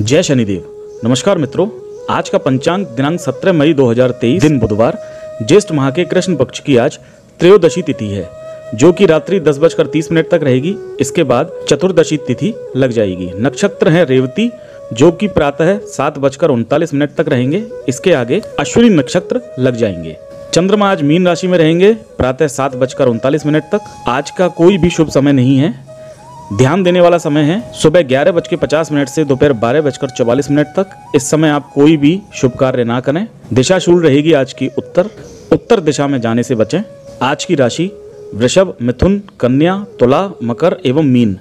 जय शनिदेव। नमस्कार मित्रों, आज का पंचांग दिनांक 17 मई 2023 दिन बुधवार, ज्येष्ठ माह के कृष्ण पक्ष की आज त्रयोदशी तिथि है, जो कि रात्रि दस बजकर तीस मिनट तक रहेगी। इसके बाद चतुर्दशी तिथि लग जाएगी। नक्षत्र है रेवती, जो कि प्रातः सात बजकर उनतालीस मिनट तक रहेंगे। इसके आगे अश्विनी नक्षत्र लग जाएँगे। चंद्रमा आज मीन राशि में रहेंगे। प्रातः सात बजकर उनतालीस मिनट तक। आज का कोई भी शुभ समय नहीं है। ध्यान देने वाला समय है। सुबह ग्यारह बज के पचास मिनट से दोपहर बारह बजकर चौवालीस मिनट तक। इस समय आप कोई भी शुभ कार्य ना करें। दिशा शूल रहेगी आज की उत्तर। उत्तर दिशा में जाने से बचें। आज की राशि वृषभ, मिथुन, कन्या, तुला, मकर एवं मीन।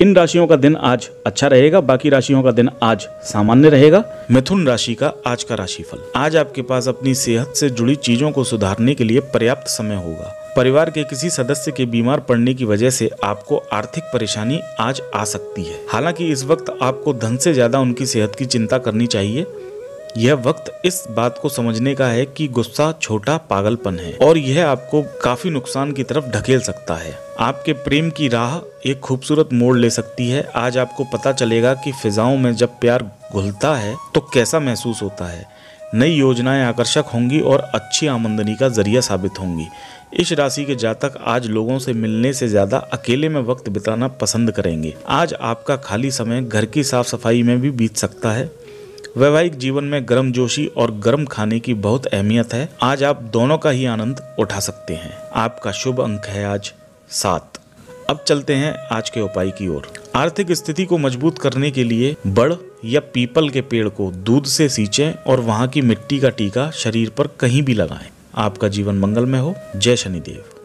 इन राशियों का दिन आज अच्छा रहेगा। बाकी राशियों का दिन आज सामान्य रहेगा। मिथुन राशि का आज का राशिफल। आज आपके पास अपनी सेहत से जुड़ी चीज़ों को सुधारने के लिए पर्याप्त समय होगा। परिवार के किसी सदस्य के बीमार पड़ने की वजह से आपको आर्थिक परेशानी आज आ सकती है। हालाँकि इस वक्त आपको धन से ज़्यादा उनकी सेहत की चिंता करनी चाहिए। यह वक्त इस बात को समझने का है कि गुस्सा छोटा पागलपन है और यह आपको काफ़ी नुकसान की तरफ़ ढकेल सकता है। आपके प्रेम की राह एक खूबसूरत मोड़ ले सकती है। आज आपको पता चलेगा कि फिजाओं में जब प्यार घुलता है तो कैसा महसूस होता है? नई योजनाएँ आकर्षक होंगी और अच्छी आमदनी का ज़रिया साबित होंगी। इस राशि के जातक आज लोगों से मिलने से ज़्यादा अकेले में वक्त बिताना पसंद करेंगे। आज आपका खाली समय घर की साफ़ सफ़ाई में भी बीत सकता है। वैवाहिक जीवन में गर्म जोशी और गर्म खाने की बहुत अहमियत है। आज आप दोनों का ही आनंद उठा सकते हैं। आपका शुभ अंक है आज सात। अब चलते हैं आज के उपाय की ओर। आर्थिक स्थिति को मज़बूत करने के लिए बड़ या पीपल के पेड़ को दूध से सींचें और वहाँ की मिट्टी का टीका शरीर पर कहीं भी लगाएँ। आपका जीवन मंगलमय हो। जय शनिदेव।